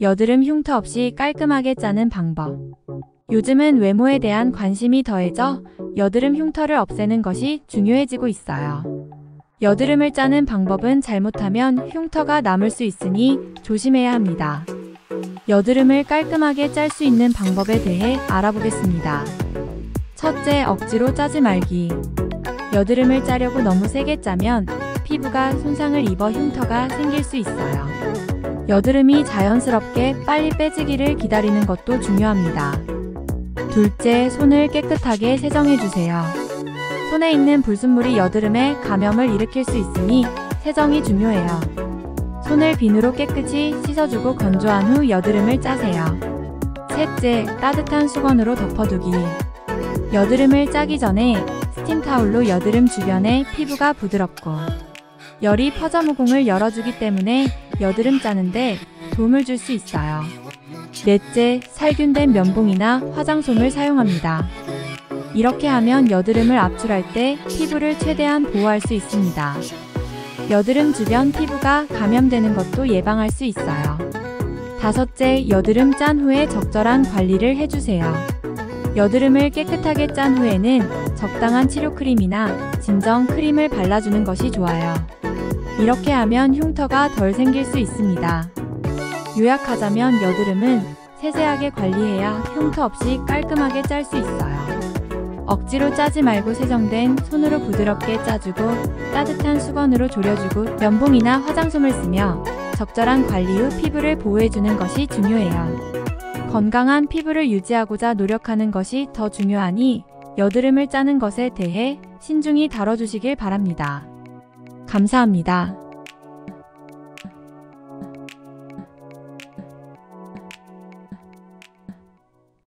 여드름 흉터 없이 깔끔하게 짜는 방법. 요즘은 외모에 대한 관심이 더해져 여드름 흉터를 없애는 것이 중요해지고 있어요. 여드름을 짜는 방법은 잘못하면 흉터가 남을 수 있으니 조심해야 합니다. 여드름을 깔끔하게 짤 수 있는 방법에 대해 알아보겠습니다. 첫째, 억지로 짜지 말기. 여드름을 짜려고 너무 세게 짜면 피부가 손상을 입어 흉터가 생길 수 있어요. 여드름이 자연스럽게 빨리 빼지기를 기다리는 것도 중요합니다. 둘째, 손을 깨끗하게 세정해주세요. 손에 있는 불순물이 여드름에 감염을 일으킬 수 있으니 세정이 중요해요. 손을 비누로 깨끗이 씻어주고 건조한 후 여드름을 짜세요. 셋째, 따뜻한 수건으로 덮어두기. 여드름을 짜기 전에 스팀 타올로 여드름 주변에 피부가 부드럽고 열이 모공을 열어주기 때문에 여드름 짜는데 도움을 줄 수 있어요. 넷째, 살균된 면봉이나 화장솜을 사용합니다. 이렇게 하면 여드름을 압출할 때 피부를 최대한 보호할 수 있습니다. 여드름 주변 피부가 감염되는 것도 예방할 수 있어요. 다섯째, 여드름 짠 후에 적절한 관리를 해주세요. 여드름을 깨끗하게 짠 후에는 적당한 치료 크림이나 진정 크림을 발라주는 것이 좋아요. 이렇게 하면 흉터가 덜 생길 수 있습니다. 요약하자면 여드름은 세세하게 관리해야 흉터 없이 깔끔하게 짤 수 있어요. 억지로 짜지 말고 세정된 손으로 부드럽게 짜주고 따뜻한 수건으로 졸여주고 면봉이나 화장솜을 쓰며 적절한 관리 후 피부를 보호해주는 것이 중요해요. 건강한 피부를 유지하고자 노력하는 것이 더 중요하니 여드름을 짜는 것에 대해 신중히 다뤄주시길 바랍니다. 감사합니다.